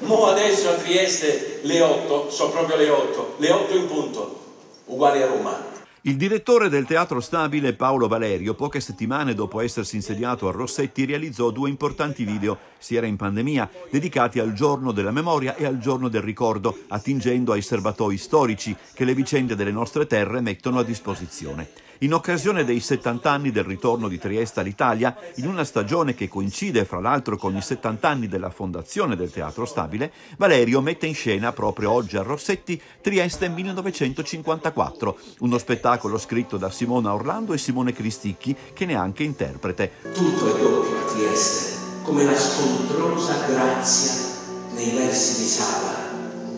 Mo adesso a Trieste le 8, so proprio le 8, le 8 in punto, uguali a Roma. Il direttore del Teatro Stabile, Paolo Valerio, poche settimane dopo essersi insediato a Rossetti, realizzò due importanti video, si era in pandemia, dedicati al giorno della memoria e al giorno del ricordo, attingendo ai serbatoi storici che le vicende delle nostre terre mettono a disposizione in occasione dei 70 anni del ritorno di Trieste all'Italia, in una stagione che coincide fra l'altro con i 70 anni della fondazione del Teatro Stabile, Valerio mette in scena proprio oggi a Rossetti Trieste 1954, uno spettacolo scritto da Simona Orlando e Simone Cristicchi che ne è anche interprete. Tutto è doppio a Trieste, come la scontrosa grazia nei versi di Sala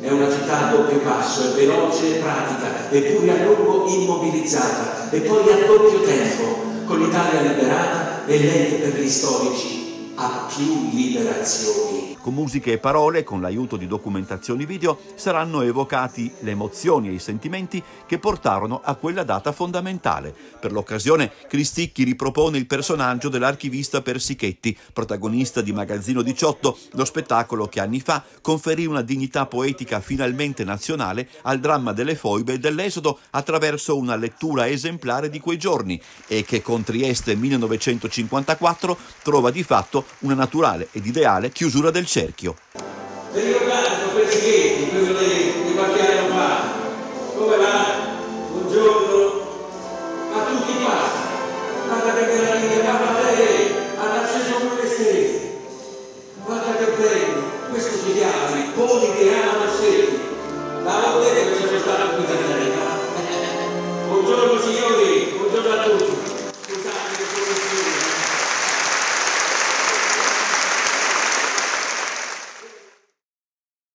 è una città a doppio passo, è veloce e pratica, eppure a lungo immobilizzata, e poi a doppio tempo, con l'Italia liberata e lente per gli storici a più liberazioni con musiche e parole, con l'aiuto di documentazioni video, saranno evocati le emozioni e i sentimenti che portarono a quella data fondamentale. Per l'occasione, Cristicchi ripropone il personaggio dell'archivista Persichetti, protagonista di Magazzino 18, lo spettacolo che anni fa conferì una dignità poetica finalmente nazionale al dramma delle foibe e dell'esodo attraverso una lettura esemplare di quei giorni e che con Trieste 1954 trova di fatto una naturale ed ideale chiusura del cerchio. Vi ricordate sono Peschitti, quello di, di qualche anno fa? Come va? Buongiorno. A tutti quanti. Guarda che meraviglia, guarda lei, hanno acceso pure le stelle. Guarda che bello, questo si chiama i poli che amano secchi. La vedete che c'è questa guida Buongiorno signori.